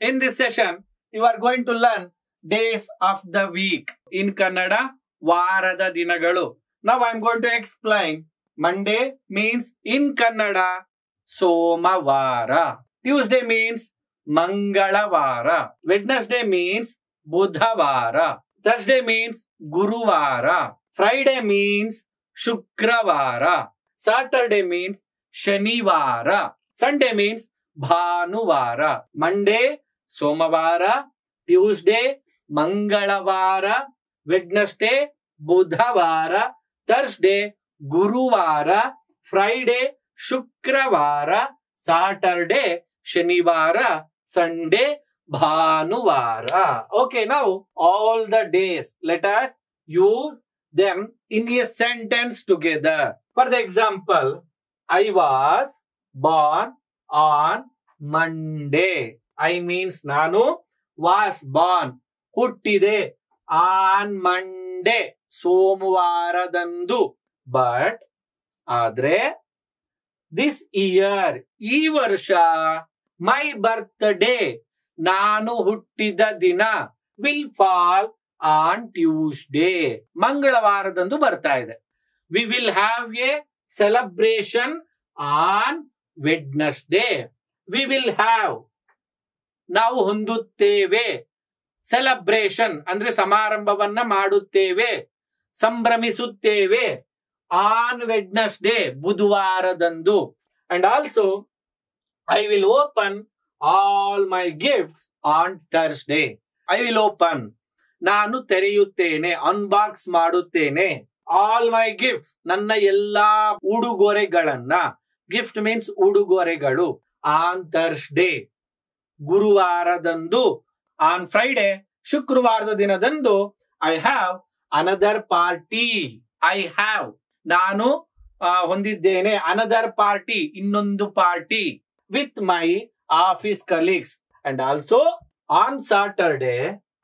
In this session, you are going to learn days of the week. In Kannada, Varada Dinagalu. Now I am going to explain. Monday means in Kannada, Somavara. Tuesday means Mangalavara. Wednesday means Budhavara. Thursday means Guruvara. Friday means Shukravara. Saturday means Shanivara. Sunday means Bhanuvara. Monday ಸೋಮವಾರ Tuesday ಮಂಗಳವಾರ Wednesday ಬುಧವಾರ Thursday ಗುರುವಾರ Friday ಶುಕ್ರವಾರ Saturday ಶನಿವಾರ Sunday ಭಾನುವಾರ okay ನಾವು all the days let us use them in a sentence together. For the example, I was born on Monday. I means ನಾನು was born ಹುಟ್ಟಿದೆ ಆನ್ ಮಂಡೇ ಸೋಮವಾರದಂದು. But ಆದ್ರೆ this year ಈ ವರ್ಷ my birthday ನಾನು ಹುಟ್ಟಿದ ದಿನ ವಿಲ್ ಫಾಲ್ ಆನ್ ಟ್ಯೂಸ್ಡೇ ಮಂಗಳವಾರದಂದು ಬರ್ತಾ ಇದೆ. We will have a celebration on Wednesday we will have ನಾವು ಹೊಂದುತ್ತೇವೆ. ಸೆಲೆಬ್ರೇಷನ್ ಅಂದ್ರೆ ಸಮಾರಂಭವನ್ನ ಮಾಡುತ್ತೇವೆ. ಸಂಭ್ರಮಿಸುತ್ತೇವೆ. On Wednesday ಬುಧವಾರದಂದು. And also I will open all my gifts on Thursday I will open ನಾನು ತೆರೆಯುತ್ತೇನೆ ಅನ್ಬಾಕ್ಸ್ ಮಾಡುತ್ತೇನೆ. ಆಲ್ ಮೈ ಗಿಫ್ಟ್ ನನ್ನ ಎಲ್ಲಾ ಉಡುಗೊರೆಗಳನ್ನ. ಗಿಫ್ಟ್ ಮೀನ್ಸ್ ಉಡುಗೊರೆಗಳು. ಆನ್ ಥರ್ಸ್ಡೇ ಗುರುವಾರದಂದು ಆನ್ ಫ್ರೈಡೆ ಶುಕ್ರವಾರದ ದಿನದಂದು I have another party I have ನಾನು ಹೊಂದಿದ್ದೇನೆ ಅನದರ್ ಪಾರ್ಟಿ ಇನ್ನೊಂದು party with my office colleagues and also on Saturday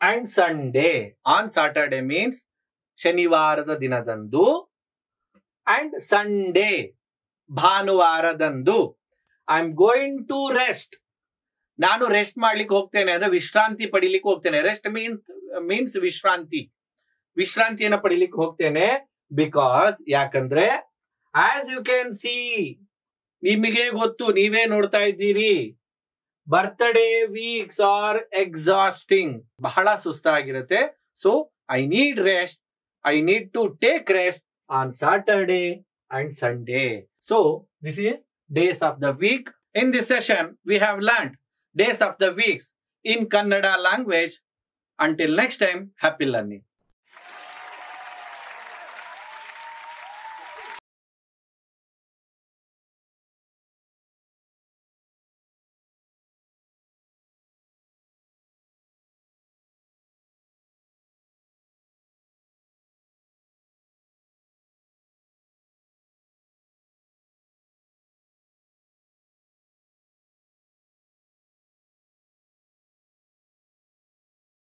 and Sunday on Saturday means ಶನಿವಾರದ ದಿನದಂದು ಅಂಡ್ ಸಂಡೇ ಭಾನುವಾರದಂದು. I am going to rest ನಾನು rest ಮಾಡ್ಲಿಕ್ಕೆ ಹೋಗ್ತೇನೆ ಅಂದ್ರೆ ವಿಶ್ರಾಂತಿ ಪಡಿಲಿಕ್ಕೆ ಹೋಗ್ತೇನೆ. ರೆಸ್ಟ್ ಮೀನ್ಸ್ ಮೀನ್ಸ್ ವಿಶ್ರಾಂತಿ. ವಿಶ್ರಾಂತಿಯನ್ನ ಪಡಿಲಿಕ್ಕೆ ಹೋಗ್ತೇನೆ ಬಿಕಾಸ್ ಯಾಕಂದ್ರೆ ಆಸ್ ಯು ಕ್ಯಾನ್ ಸಿ ನಿಮಗೆ ಗೊತ್ತು, ನೀವೇ ನೋಡ್ತಾ ಇದ್ದೀರಿ. ಬರ್ತ್ಡೇ ವೀಕ್ಸ್ ಆರ್ ಎಕ್ಸಾಸ್ಟಿಂಗ್ ಬಹಳ ಸುಸ್ತಾಗಿರುತ್ತೆ. So I need rest I need to take rest on Saturday and Sunday so this is days of the week in this session we have learned days of the weeks in Kannada language. Until next time, happy learning.